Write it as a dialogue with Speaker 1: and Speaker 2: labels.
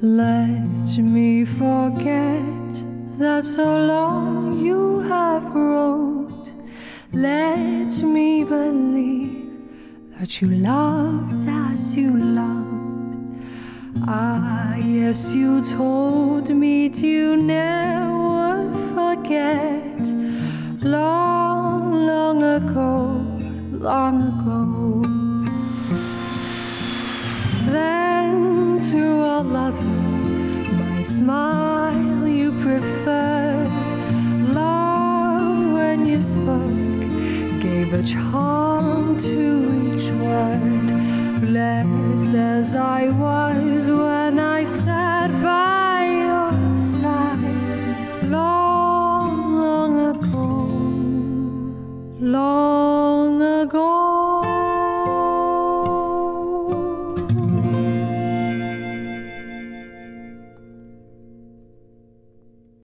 Speaker 1: Let me forget that so long you have roamed. Let me believe that you loved as you loved. Ah, yes, you told me to never forget. Long, long ago, long ago. Lovers, my smile you preferred. Love when you spoke gave a charm to each word. Blessed as I was when I sat by your side. Long, long ago, long